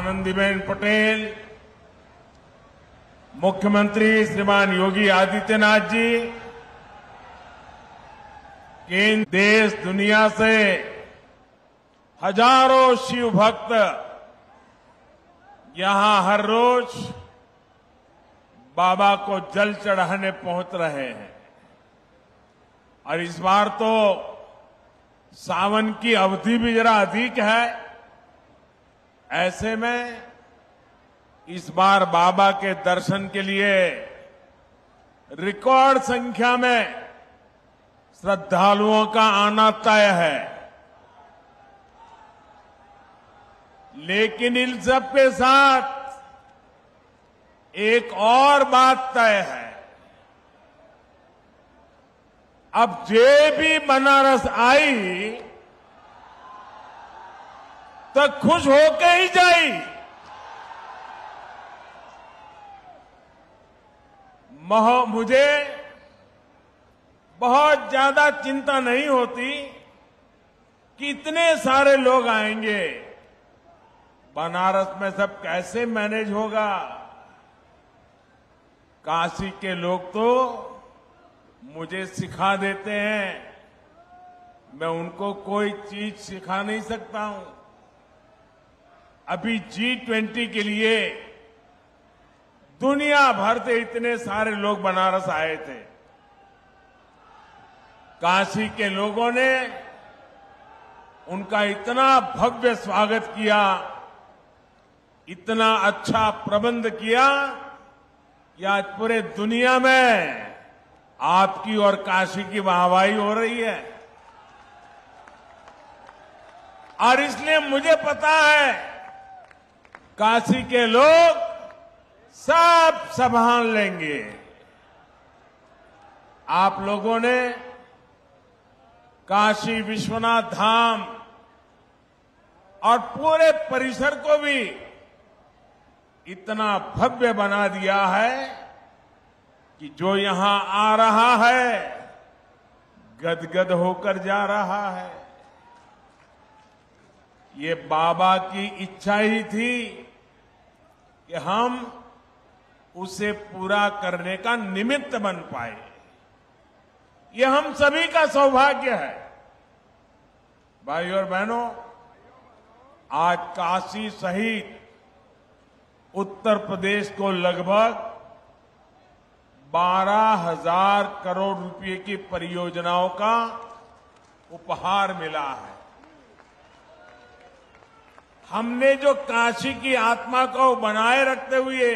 आनंदीबेन पटेल, मुख्यमंत्री श्रीमान योगी आदित्यनाथ जी, केंद्र देश दुनिया से हज़ारों शिव भक्त यहाँ हर रोज बाबा को जल चढ़ाने पहुँच रहे हैं। और इस बार तो सावन की अवधि भी जरा अधिक है ऐसे में इस बार बाबा के दर्शन के लिए रिकॉर्ड संख्या में श्रद्धालुओं का आना तय है। लेकिन इन सब के साथ एक और बात तय है। अब जे भी बनारस आई तो खुश होके ही जाई। मुझे बहुत ज़्यादा चिंता नहीं होती कि इतने सारे लोग आएँगे। बनारस में सब कैसे मैनेज होगा? काशी के लोग तो मुझे सिखा देते हैं। मैं उनको कोई चीज़ सिखा नहीं सकता हूँ। अभी जी ट्वेंटी के लिए दुनिया भर से इतने सारे लोग बनारस आए थे। काशी के लोगों ने उनका इतना भव्य स्वागत किया, इतना अच्छा प्रबंध किया कि आज पूरे दुनिया में आपकी और काशी की वाहवाही हो रही है। और इसलिए मुझे पता है काशी के लोग सब संभाल लेंगे। आप लोगों ने काशी विश्वनाथ धाम और पूरे परिसर को भी इतना भव्य बना दिया है कि जो यहाँ आ रहा है, गदगद होकर जा रहा है। ये बाबा की इच्छा ही थी कि हम उसे पूरा करने का निमित्त बन पाए। ये हम सभी का सौभाग्य है। भाई और बहनों, आज काशी सहित उत्तर प्रदेश को लगभग बारह हज़ार करोड़ रुपए की परियोजनाओं का उपहार मिला है। हमने जो काशी की आत्मा को बनाए रखते हुए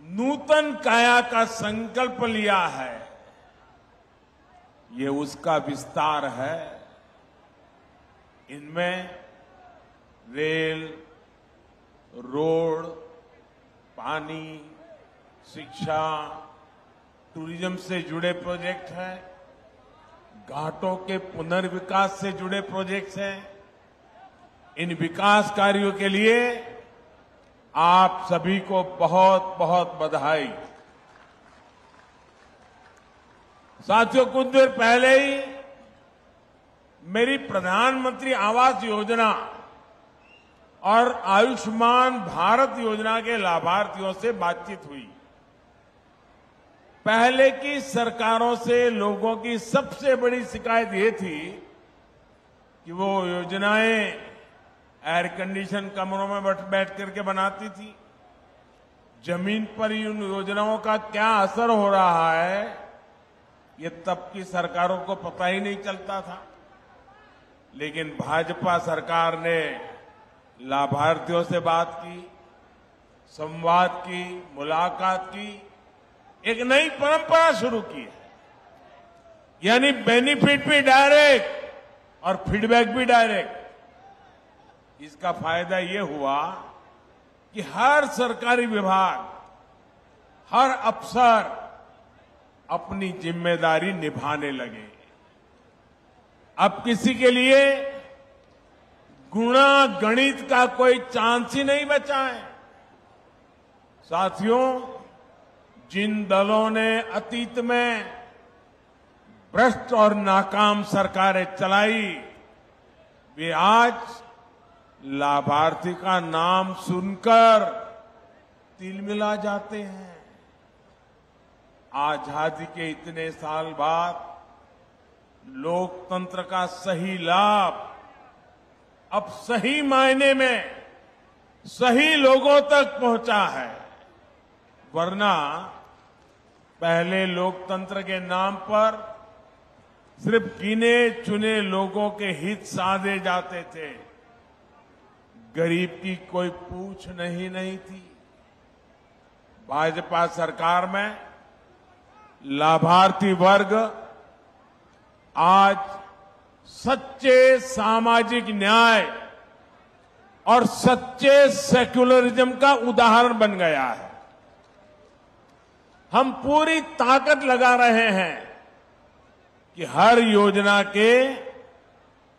नूतन काया का संकल्प लिया है, ये उसका विस्तार है। इनमें रेल, रोड, पानी, शिक्षा, टूरिज़्म से जुड़े प्रोजेक्ट हैं, घाटों के पुनर्विकास से जुड़े प्रोजेक्ट्स हैं। इन विकास कार्यों के लिए आप सभी को बहुत बहुत बधाई। साथियों, कुछ देर पहले ही मेरी प्रधानमंत्री आवास योजना और आयुष्मान भारत योजना के लाभार्थियों से बातचीत हुई। पहले की सरकारों से लोगों की सबसे बड़ी शिकायत ये थी कि वो योजनाएँ एयर कंडीशन कमरों में बैठ करके बनाती थी। ज़मीन पर उन योजनाओं का क्या असर हो रहा है, ये तब की सरकारों को पता ही नहीं चलता था। लेकिन भाजपा सरकार ने लाभार्थियों से बात की, संवाद की, मुलाकात की, एक नई परंपरा शुरू की है। यानी बेनिफिट भी डायरेक्ट और फीडबैक भी डायरेक्ट इसका फ़ायदा ये हुआ कि हर सरकारी विभाग, हर अफसर अपनी ज़िम्मेदारी निभाने लगे। अब किसी के लिए गुणा गणित का कोई चांस ही नहीं बचा है। साथियों, जिन दलों ने अतीत में भ्रष्ट और नाकाम सरकारें चलाई, वे आज लाभार्थी का नाम सुनकर तिलमिला जाते हैं। आज़ादी के इतने साल बाद लोकतंत्र का सही लाभ अब सही मायने में सही लोगों तक पहुँचा है। वरना पहले लोकतंत्र के नाम पर सिर्फ़ गिने चुने लोगों के हित साधे जाते थे। गरीब की कोई पूछ नहीं नहीं थी। भाजपा सरकार में लाभार्थी वर्ग आज सच्चे सामाजिक न्याय और सच्चे सेक्युलरिज्म का उदाहरण बन गया है। हम पूरी ताकत लगा रहे हैं कि हर योजना के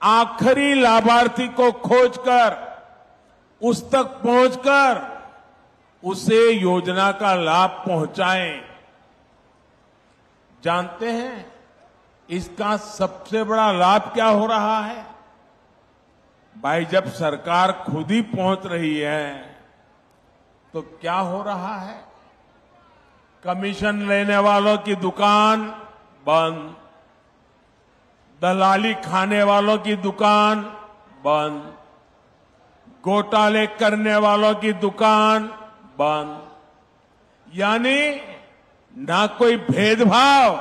आखिरी लाभार्थी को खोजकर उस तक पहुंचकर उसे योजना का लाभ पहुंचाएँ। जानते हैं, इसका सबसे बड़ा लाभ क्या हो रहा है? भाई, जब सरकार खुद ही पहुँच रही है तो क्या हो रहा है? कमीशन लेने वालों की दुकान बंद। दलाली खाने वालों की दुकान बंद। घोटाले करने वालों की दुकान बंद। यानी ना कोई भेदभाव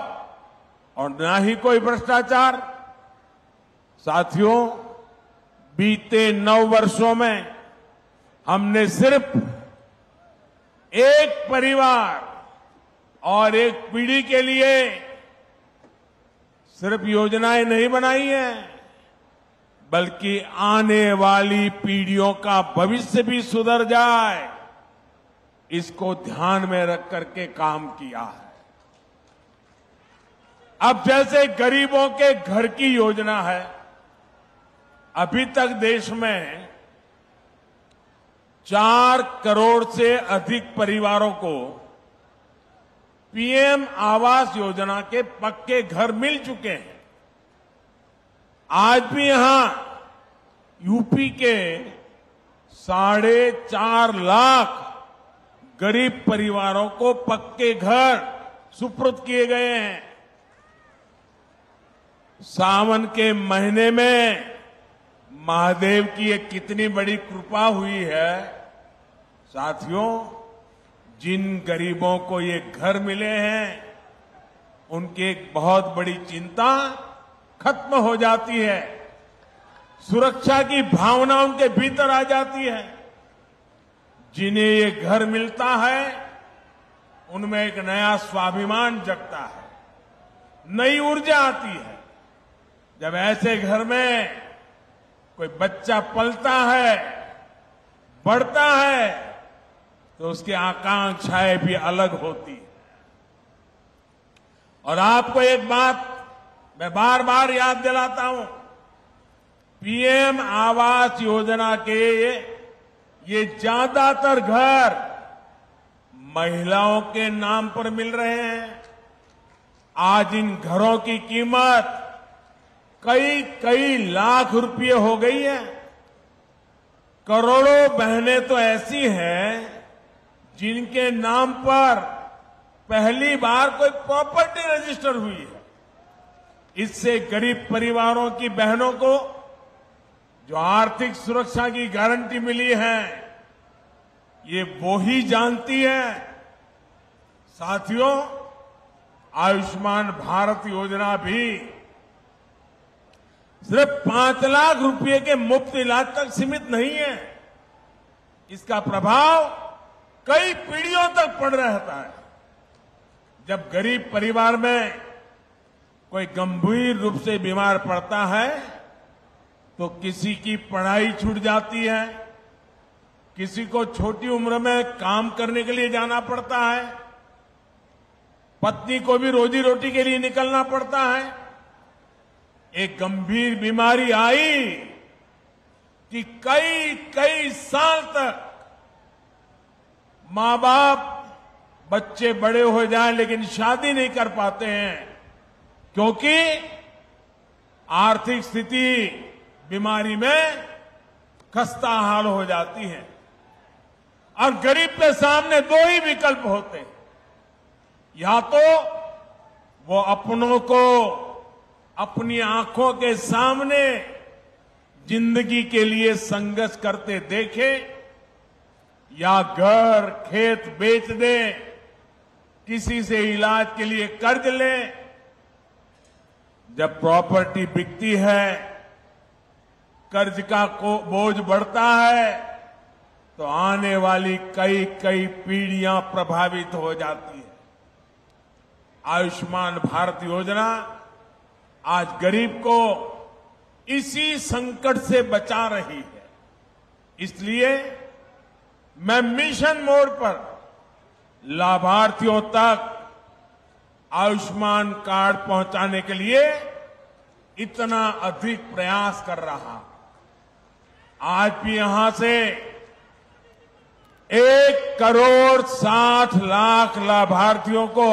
और ना ही कोई भ्रष्टाचार। साथियों, बीते नौ वर्षों में हमने सिर्फ़ एक परिवार और एक पीढ़ी के लिए सिर्फ़ योजनाएँ नहीं बनाई हैं। बल्कि आने वाली पीढ़ियों का भविष्य भी सुधर जाए। इसको ध्यान में रख करके काम किया है। अब जैसे गरीबों के घर की योजना है, अभी तक देश में चार करोड़ से अधिक परिवारों को पीएम आवास योजना के पक्के घर मिल चुके हैं। आज भी यहाँ यूपी के साढ़े चार लाख गरीब परिवारों को पक्के घर सुपुर्द किए गए हैं। सावन के महीने में महादेव की एक कितनी बड़ी कृपा हुई है। साथियों, जिन गरीबों को ये घर मिले हैं, उनकी एक बहुत बड़ी चिंता खत्म हो जाती है। सुरक्षा की भावना उनके भीतर आ जाती है। जिन्हें ये घर मिलता है, उनमें एक नया स्वाभिमान जगता है। नई ऊर्जा आती है। जब ऐसे घर में कोई बच्चा पलता है, बढ़ता है तो उसकी आकांक्षाएँ भी अलग होती है। और आपको एक बात मैं बार बार याद दिलाता हूँ, पीएम आवास योजना के ये ज़्यादातर घर महिलाओं के नाम पर मिल रहे हैं। आज इन घरों की कीमत कई कई लाख रुपए हो गई है। करोड़ों बहनें तो ऐसी हैं जिनके नाम पर पहली बार कोई प्रॉपर्टी रजिस्टर हुई है। इससे गरीब परिवारों की बहनों को जो आर्थिक सुरक्षा की गारंटी मिली है, ये वो ही जानती है। साथियों, आयुष्मान भारत योजना भी सिर्फ़ पाँच लाख रुपए के मुफ़्त इलाज तक सीमित नहीं है। इसका प्रभाव कई पीढ़ियों तक पड़ रहता है। जब गरीब परिवार में कोई गंभीर रूप से बीमार पड़ता है तो किसी की पढ़ाई छूट जाती है। किसी को छोटी उम्र में काम करने के लिए जाना पड़ता है। पत्नी को भी रोजी रोटी के लिए निकलना पड़ता है। एक गंभीर बीमारी आई कि कई कई साल तक माँ बाप बच्चे बड़े हो जाएँ, लेकिन शादी नहीं कर पाते हैं। क्योंकि आर्थिक स्थिति बीमारी में खस्ता हाल हो जाती है। और गरीब के सामने दो ही विकल्प होते हैं। या तो वो अपनों को अपनी आँखों के सामने ज़िंदगी के लिए संघर्ष करते देखे, या घर, खेत बेच दे, किसी से इलाज के लिए कर्ज ले जब प्रॉपर्टी बिकती है, कर्ज का बोझ बढ़ता है तो आने वाली कई कई पीढ़ियाँ प्रभावित हो जाती है। आयुष्मान भारत योजना आज गरीब को इसी संकट से बचा रही है। इसलिए मैं मिशन मोड पर लाभार्थियों तक आयुष्मान कार्ड पहुँचाने के लिए इतना अधिक प्रयास कर रहा। आज भी यहाँ से एक करोड़ साठ लाख लाभार्थियों को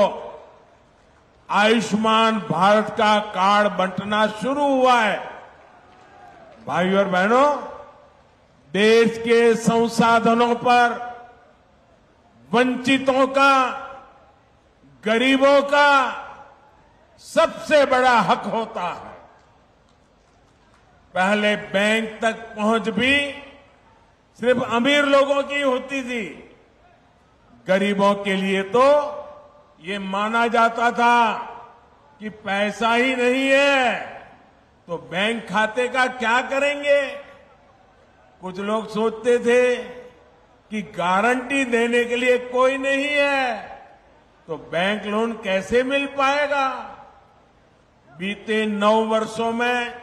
आयुष्मान भारत का कार्ड बंटना शुरू हुआ है। भाई और बहनों, देश के संसाधनों पर वंचितों का गरीबों का सबसे बड़ा हक होता है। पहले बैंक तक पहुँच भी सिर्फ़ अमीर लोगों की होती थी। गरीबों के लिए तो ये माना जाता था कि पैसा ही नहीं है तो बैंक खाते का क्या करेंगे? कुछ लोग सोचते थे कि गारंटी देने के लिए कोई नहीं है। तो बैंक लोन कैसे मिल पाएगा? बीते नौ वर्षों में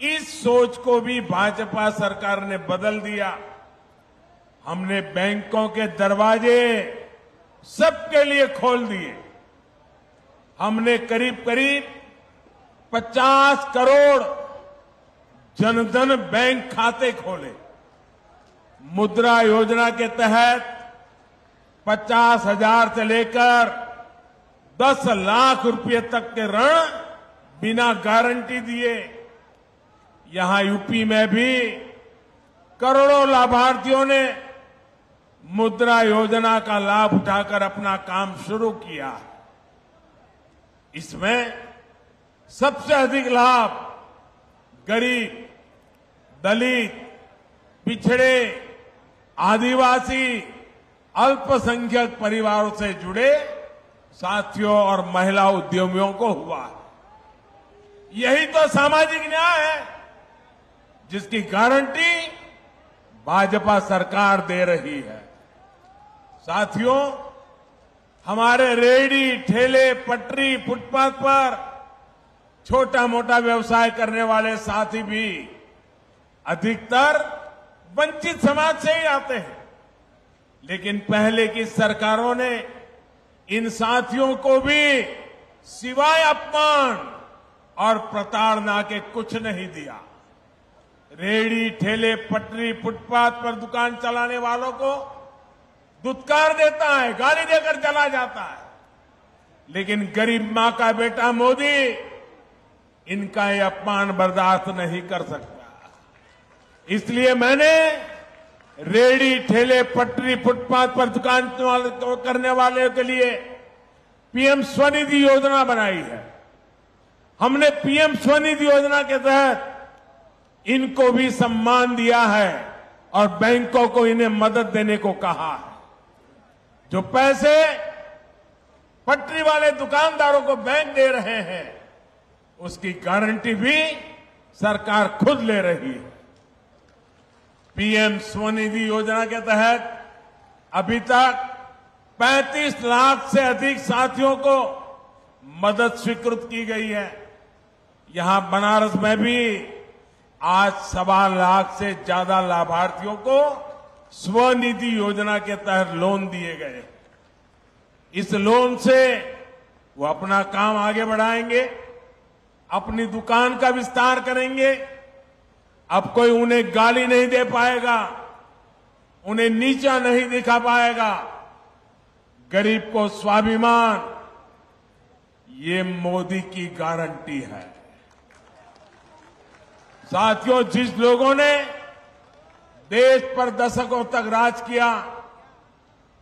इस सोच को भी भाजपा सरकार ने बदल दिया। हमने बैंकों के दरवाजे सबके लिए खोल दिए। हमने करीब करीब 50 करोड़ जनधन बैंक खाते खोले। मुद्रा योजना के तहत पचास हज़ार से लेकर दस लाख रुपए तक के ऋण बिना गारंटी दिए। यहाँ यूपी में भी करोड़ों लाभार्थियों ने मुद्रा योजना का लाभ उठाकर अपना काम शुरू किया। इसमें सबसे अधिक लाभ गरीब, दलित, पिछड़े, आदिवासी अल्पसंख्यक परिवारों से जुड़े साथियों और महिला उद्यमियों को हुआ है। यही तो सामाजिक न्याय है, जिसकी गारंटी भाजपा सरकार दे रही है। साथियों, हमारे रेडी ठेले, पटरी, फुटपाथ पर छोटा मोटा व्यवसाय करने वाले साथी भी अधिकतर वंचित समाज से ही आते हैं। लेकिन पहले की सरकारों ने इन साथियों को भी सिवाय अपमान और प्रताड़ना के कुछ नहीं दिया। रेडी ठेले, पटरी, फुटपाथ पर दुकान चलाने वालों को दुत्कार देता है, गाली देकर चला जाता है। लेकिन गरीब माँ का बेटा मोदी, इनका ये अपमान बर्दाश्त नहीं कर सकता। इसलिए मैंने रेडी ठेले, पटरी, फुटपाथ पर दुकान करने वाले के लिए पीएम स्वनिधि योजना बनाई है। हमने पीएम स्वनिधि योजना के तहत इनको भी सम्मान दिया है और बैंकों को इन्हें मदद देने को कहा है। जो पैसे पटरी वाले दुकानदारों को बैंक दे रहे हैं, उसकी गारंटी भी सरकार खुद ले रही है। पीएम स्वनिधि योजना के तहत अभी तक 35 लाख से अधिक साथियों को मदद स्वीकृत की गई है। यहाँ बनारस में भी आज सवा लाख से ज़्यादा लाभार्थियों को स्वनिधि योजना के तहत लोन दिए गए। इस लोन से वो अपना काम आगे बढ़ाएँगे, अपनी दुकान का विस्तार करेंगे अब कोई उन्हें गाली नहीं दे पाएगा, उन्हें नीचा नहीं दिखा पाएगा। गरीब को स्वाभिमान, ये मोदी की गारंटी है। साथियों, जिस लोगों ने देश पर दशकों तक राज किया,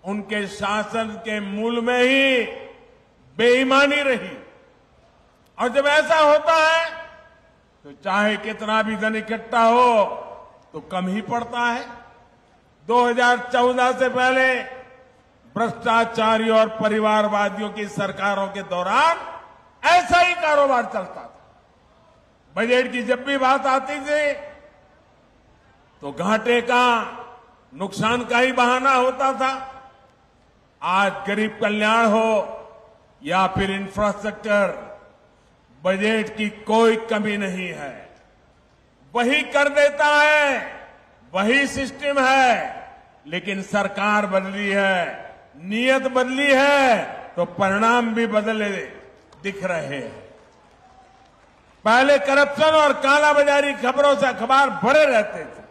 उनके शासन के मूल में ही बेईमानी रही। और जब ऐसा होता है तो चाहे कितना भी धन इकट्ठा हो तो कम ही पड़ता है। 2014 से पहले भ्रष्टाचारी और परिवारवादियों की सरकारों के दौरान ऐसा ही कारोबार चलता था। बजट की जब भी बात आती थी तो घाटे का नुकसान का ही बहाना होता था। आज गरीब कल्याण हो या फिर इंफ्रास्ट्रक्चर बजट की कोई कमी नहीं है। वही कर देता है, वही सिस्टम है, लेकिन सरकार बदली है, नियत बदली है तो परिणाम भी बदले दिख रहे हैं। पहले करप्शन और कालाबाजारी खबरों से अखबार भरे रहते थे।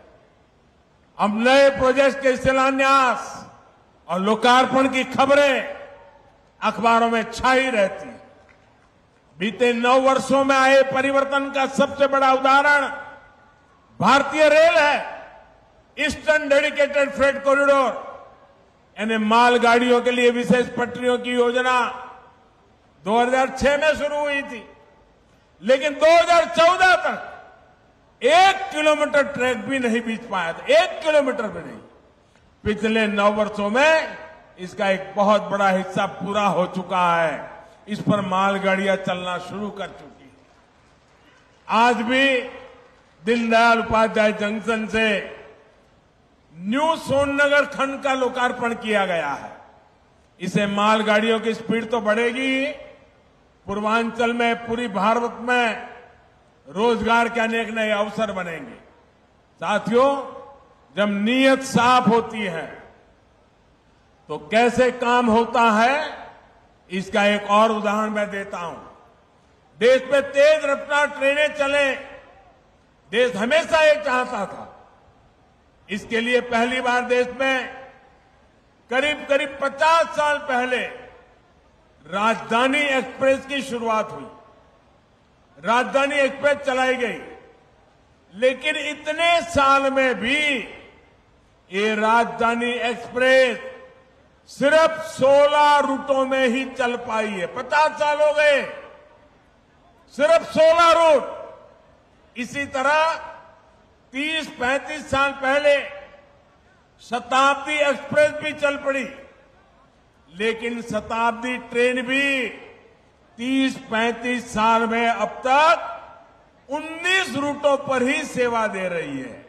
अब नए प्रोजेक्ट के शिलान्यास और लोकार्पण की खबरें अखबारों में छाई रहती बीते नौ वर्षों में आए परिवर्तन का सबसे बड़ा उदाहरण भारतीय रेल है, ईस्टर्न डेडिकेटेड फ्रेट कॉरिडोर, यानी मालगाड़ियों के लिए विशेष पटरियों की योजना 2006 में शुरू हुई थी। लेकिन 2014 तक एक किलोमीटर ट्रैक भी नहीं बीच पाया था, एक किलोमीटर भी नहीं। पिछले नौ वर्षों में इसका एक बहुत बड़ा हिस्सा पूरा हो चुका है। इस पर मालगाड़ियाँ चलना शुरू कर चुकी है। आज भी दीनदयाल उपाध्याय जंक्शन से न्यू सोननगर खंड का लोकार्पण किया गया है। इसे मालगाड़ियों की स्पीड तो बढ़ेगी पूर्वांचल में, पूरी भारत में रोज़गार के अनेक नए अवसर बनेंगे। साथियों, जब नीयत साफ़ होती है तो कैसे काम होता है? इसका एक और उदाहरण मैं देता हूँ। देश में तेज रफ्तार ट्रेनें चले, देश हमेशा ये चाहता था। इसके लिए पहली बार देश में करीब करीब 50 साल पहले राजधानी एक्सप्रेस की शुरुआत हुई। राजधानी एक्सप्रेस चलाई गई। लेकिन इतने साल में भी ये राजधानी एक्सप्रेस सिर्फ़ 16 रूटों में ही चल पाई है। 50 साल हो गए। सिर्फ़ 16 रूट। इसी तरह 30-35 साल पहले शताब्दी एक्सप्रेस भी चल पड़ी, लेकिन शताब्दी ट्रेन भी 30-35 साल में अब तक 19 रूटों पर ही सेवा दे रही है।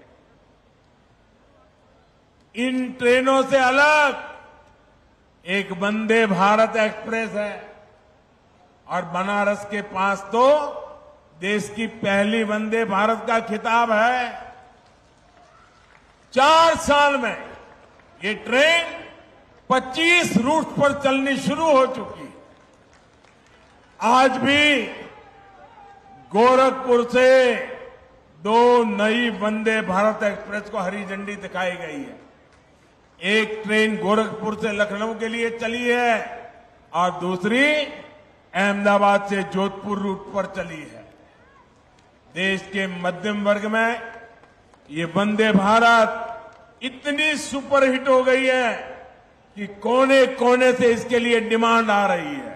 इन ट्रेनों से अलग एक वंदे भारत एक्सप्रेस है और बनारस के पास तो देश की पहली वंदे भारत का खिताब है। चार साल में ये ट्रेन 25 रूट पर चलनी शुरू हो चुकी। आज भी गोरखपुर से दो नई वंदे भारत एक्सप्रेस को हरी झंडी दिखाई गई है। एक ट्रेन गोरखपुर से लखनऊ के लिए चली है और दूसरी अहमदाबाद से जोधपुर रूट पर चली है। देश के मध्यम वर्ग में ये वंदे भारत इतनी सुपरहिट हो गई है कि कोने कोने से इसके लिए डिमांड आ रही है।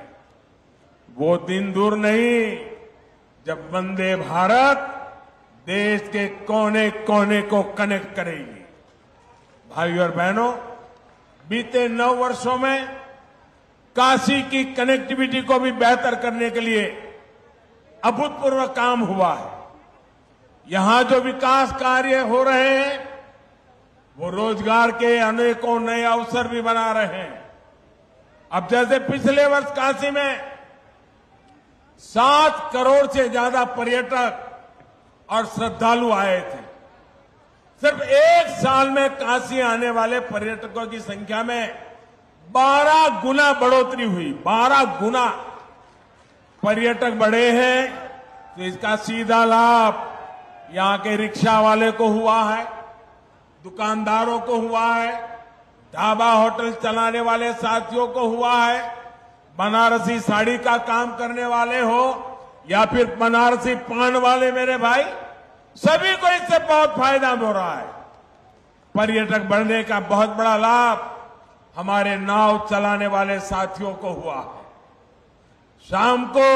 वो दिन दूर नहीं, जब वंदे भारत देश के कोने कोने को कनेक्ट करेगी। भाइयों और बहनों, बीते नौ वर्षों में काशी की कनेक्टिविटी को भी बेहतर करने के लिए अभूतपूर्व काम हुआ है। यहाँ जो विकास कार्य हो रहे हैं, वो रोज़गार के अनेकों नए अवसर भी बना रहे हैं। अब जैसे पिछले वर्ष काशी में सात करोड़ से ज़्यादा पर्यटक और श्रद्धालु आए थे। सिर्फ़ एक साल में काशी आने वाले पर्यटकों की संख्या में 12 गुना बढ़ोतरी हुई 12 गुना। पर्यटक बढ़े हैं तो इसका सीधा लाभ यहाँ के रिक्शा वाले को हुआ है, दुकानदारों को हुआ है, ढाबा होटल चलाने वाले साथियों को हुआ है, बनारसी साड़ी का काम करने वाले हो, या फिर बनारसी पान वाले मेरे भाई सभी को इससे बहुत फ़ायदा हो रहा है। पर्यटक बढ़ने का बहुत बड़ा लाभ हमारे नाव चलाने वाले साथियों को हुआ है। शाम को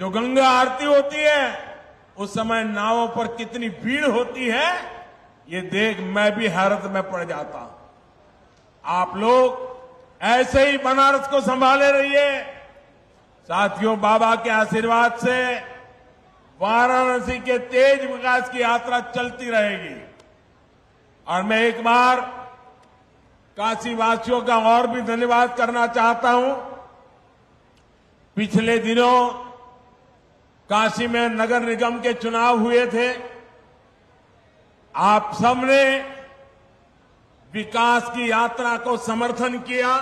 जो गंगा आरती होती है, उस समय नावों पर कितनी भीड़ होती है, ये देख मैं भी हैरत में पड़ जाता हूँ। आप लोग ऐसे ही बनारस को संभाले रहिए। साथियों, बाबा के आशीर्वाद से वाराणसी के तेज विकास की यात्रा चलती रहेगी। और मैं एक बार काशी वासियों का और भी धन्यवाद करना चाहता हूँ। पिछले दिनों काशी में नगर निगम के चुनाव हुए थे। आप सबने विकास की यात्रा को समर्थन किया।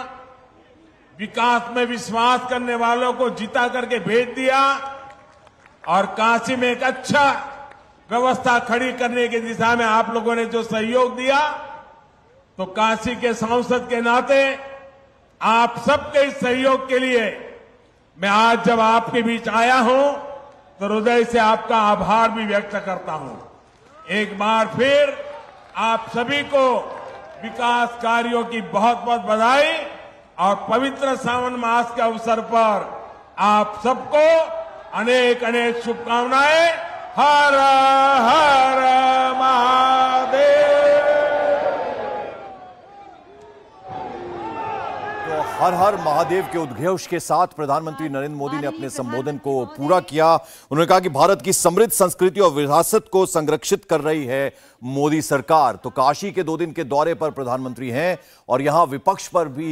विकास में विश्वास करने वालों को जिता करके भेज दिया। और काशी में एक अच्छा व्यवस्था खड़ी करने की दिशा में आप लोगों ने जो सहयोग दिया तो काशी के सांसद के नाते आप सबके इस सहयोग के लिए मैं आज जब आपके बीच आया हूँ तो हृदय से आपका आभार भी व्यक्त करता हूँ। एक बार फिर आप सभी को विकास कार्यों की बहुत बहुत बधाई और पवित्र सावन मास के अवसर पर आप सबको अनेक अनेक शुभकामनाएँ। हर हर महादेव। तो हर हर महादेव के उद्घोष के साथ प्रधानमंत्री नरेंद्र मोदी ने अपने संबोधन को पूरा किया। उन्होंने कहा कि भारत की समृद्ध संस्कृति और विरासत को संरक्षित कर रही है मोदी सरकार। तो काशी के दो दिन के दौरे पर प्रधानमंत्री हैं और यहाँ विपक्ष पर भी